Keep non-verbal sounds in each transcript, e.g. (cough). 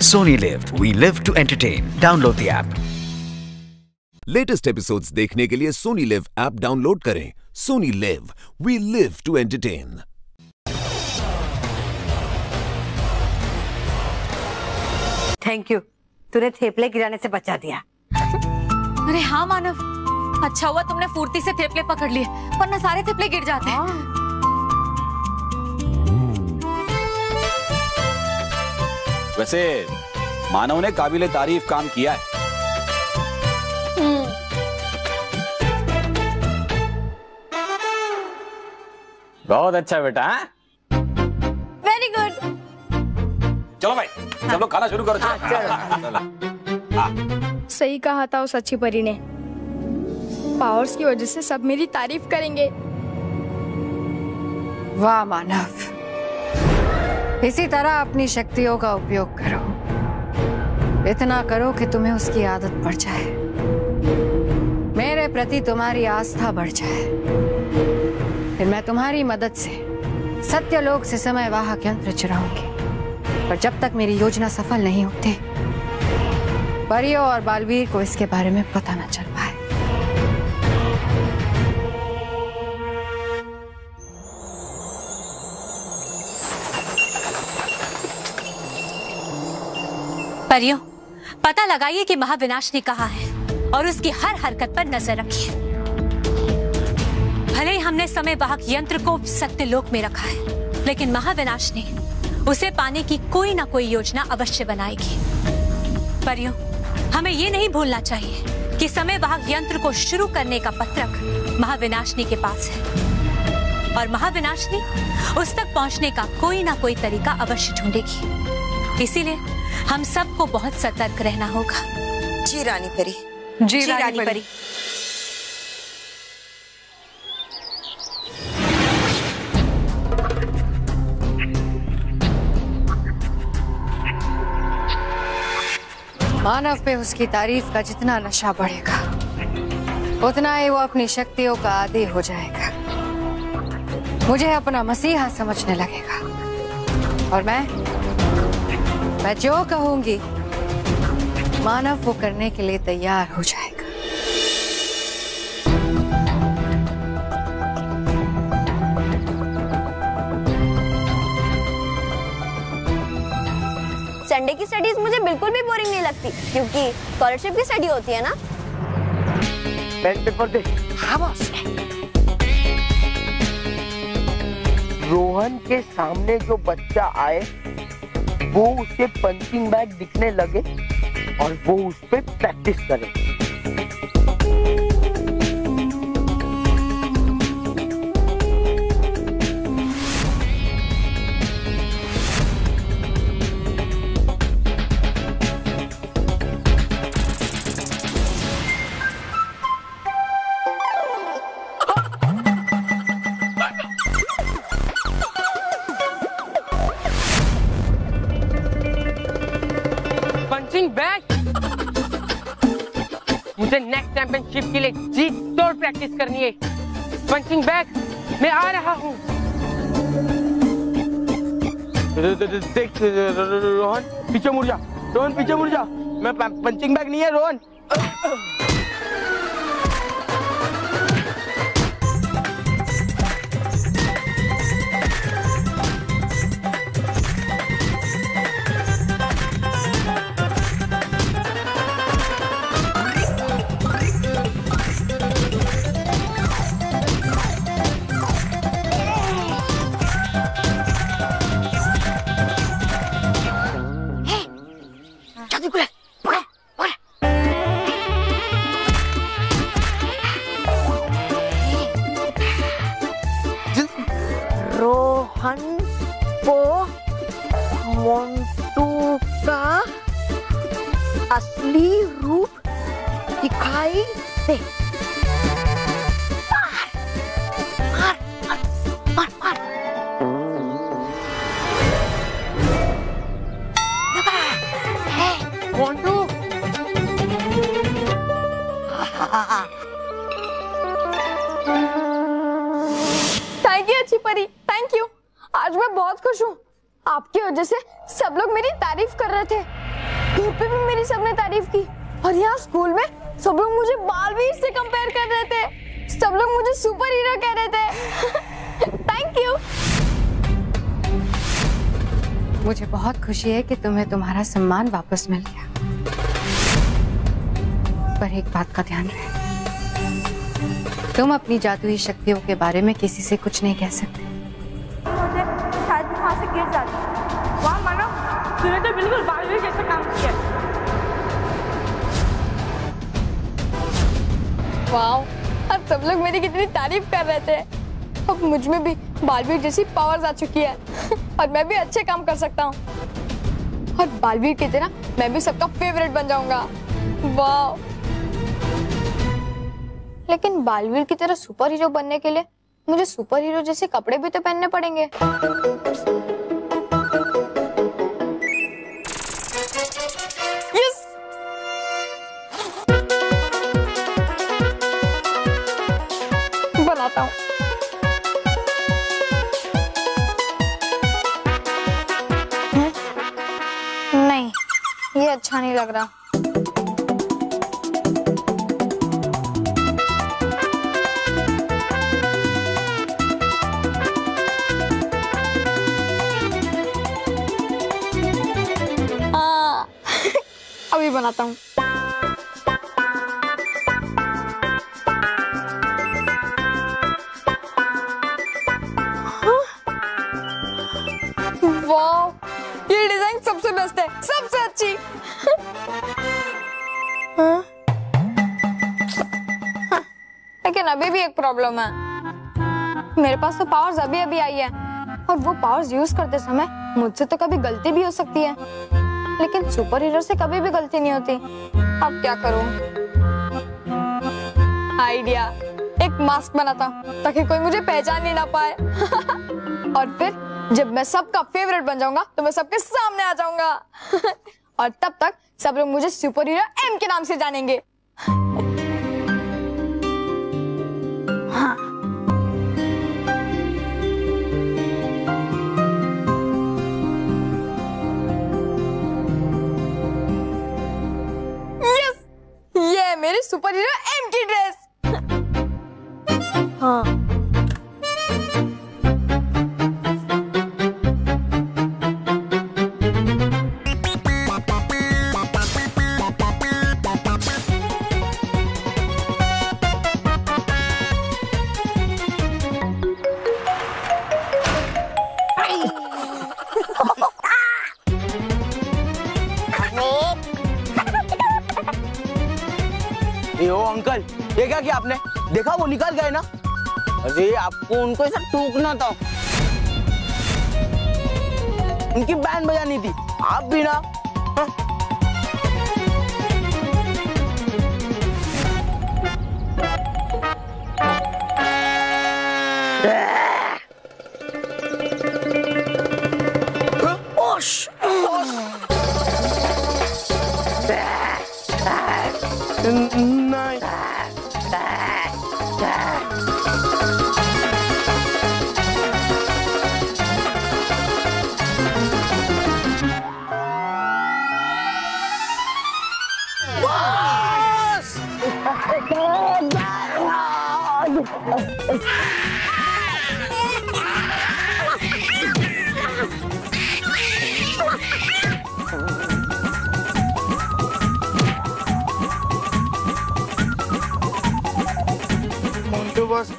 Sony Live. We live to entertain. Download the app. Latest episodes देखने के लिए Sony LIV app download करें। Sony LIV we live to entertain thank you तूने थेपले गिराने से बचा दिया। अरे हाँ मानव। अच्छा हुआ तुमने फुर्ती से थेपले पकड़ लिए वरना सारे थेपले गिर जाते। हैं। वैसे मानव ने काबिले तारीफ़ काम किया है। बहुत अच्छा बेटा हाँ? वेरी गुड चलो भाई सब लोग खाना शुरू करो हाँ, चलो। हाँ। सही कहा था उस अच्छी परी ने। पावर्स की वजह से सब मेरी तारीफ़ करेंगे। वाह मानव। इसी तरह अपनी शक्तियों का उपयोग करो। इतना करो कि तुम्हें उसकी आदत पड़ जाए। मेरे प्रति तुम्हारी आस्था बढ़ जाए। फिर मैं तुम्हारी मदद से सत्यलोक से समय वाहक यंत्र चुराऊँगी। पर जब तक मेरी योजना सफल नहीं होती, परियों और बालवीर को इसके बारे में पता न चल पाए। परियो पता लगाइए कि महाविनाश ने कहा है और उसकी हर हरकत पर नज़र रखिए। भले ही हमने समय वाहक यंत्र को सत्यलोक में रखा है, लेकिन महाविनाश ने उसे पाने की कोई ना कोई योजना अवश्य बनाएगी। परियो, हमें ये नहीं भूलना चाहिए कि समय वाहक यंत्र को शुरू करने का पत्रक महाविनाशनी के पास है। और महाविनाशनी उस तक पहुँचने का कोई ना कोई तरीका अवश्य ढूंढेगी। इसीलिए हम सबको बहुत सतर्क रहना होगा। जी रानी परी। जी, जी रानी रानी परी। परी। मानव पे उसकी तारीफ़ का जितना नशा बढ़ेगा उतना ही वो अपनी शक्तियों का आदि हो जाएगा। मुझे अपना मसीहा समझने लगेगा। और मैं मैं जो कहूँगी मानव वो करने के लिए तैयार हो जाएगा। संडे की स्टडीज़ मुझे बिल्कुल भी बोरिंग नहीं लगती क्योंकि स्कॉलरशिप की स्टडी होती है ना। पेन पेपर दे। रोहन के सामने जो बच्चा आए वो उसे पंचिंग बैग दिखने लगे और वो उस पर प्रैक्टिस करे। नेक्स्ट चैंपियनशिप के लिए जी तोड़ प्रैक्टिस करनी है। पंचिंग बैग मैं आ रहा हूँ। देख, रोहन, पीछे मुड़ जा, रोहन, पीछे मुड़ जा। मैं पंचिंग बैग नहीं है रोहन रोहन। खुश हूँ। आपकी वजह से सब लोग मेरी तारीफ़ कर रहे थे। घर पे भी मेरी सबने तारीफ़ की। और यहाँ स्कूल में सब लोग मुझे बालवीर से कंपेयर कर रहे थे। सब लोग मुझे सुपर हीरो कह रहे थे। (laughs) थैंक यू मुझे बहुत खुशी है कि तुम्हें तुम्हारा सम्मान वापस मिल गया। पर एक बात का ध्यान रहे। तुम अपनी जादुई शक्तियों के बारे में किसी से कुछ नहीं कह सकते। तूने तो बिल्कुल बालवीर जैसा काम किया वाओ, अब सब लोग मेरी कितनी तारीफ़ कर रहे थे। अब मुझमें भी बालवीर जैसी पावर्स आ चुकी है। और मैं भी अच्छे काम कर सकता हूँ। और बालवीर की तरह मैं भी सबका फेवरेट बन जाऊँगा। वाओ। लेकिन बालवीर की तरह सुपर हीरो बनने के लिए मुझे सुपर हीरो जैसे कपड़े भी तो पहनने पड़ेंगे। नहीं लग रहा। (laughs) अभी बनाता हूँ। प्रॉब्लम है। मेरे पास तो पावर्स अभी अभी आई है। और वो पावर्स यूज़ करते समय मुझसे तो कभी गलती भी हो सकती है। लेकिन सुपर हीरो से कभी भी गलती नहीं होती। अब क्या करूँ? आइडिया एक मास्क बनाता हूँ ताकि कोई मुझे पहचान ही ना पाए। (laughs) और फिर जब मैं सबका फेवरेट बन जाऊँगा तो मैं सबके सामने आ जाऊँगा। (laughs) और तब तक सब लोग मुझे सुपर हीरो एम के नाम से जानेंगे। सुपर हीरो अंकल ये क्या किया आपने? देखा वो निकल गए ना? अरे, आपको उनको ऐसा टूकना था। उनकी बैंड बजानी थी। आप भी ना मोन्टू बॉस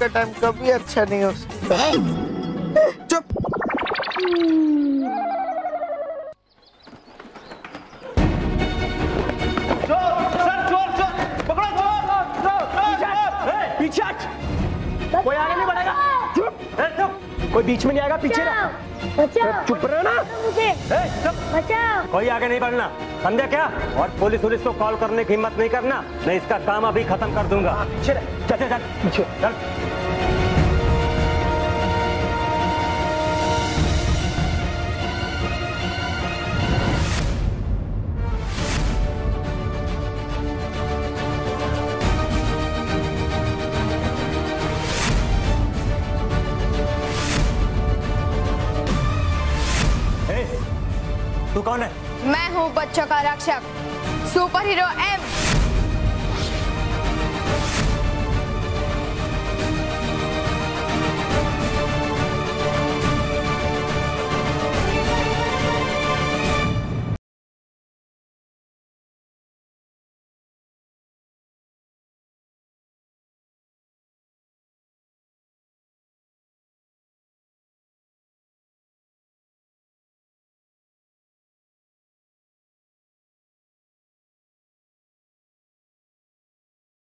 का टाइम कभी अच्छा नहीं हो सकता। चुप। कोई आगे नहीं बढ़ेगा। चुप। चुप। कोई बीच में नहीं आएगा पीछे रह। चुप रहो ना। बचाओ कोई आगे नहीं बढ़ना। समझा क्या? और पुलिस उलिस को कॉल करने की हिम्मत नहीं करना। मैं इसका काम अभी खत्म कर दूँगा। चल चल चल। चल। तू कौन है? मैं हूँ बच्चों का रक्षक सुपर हीरो एम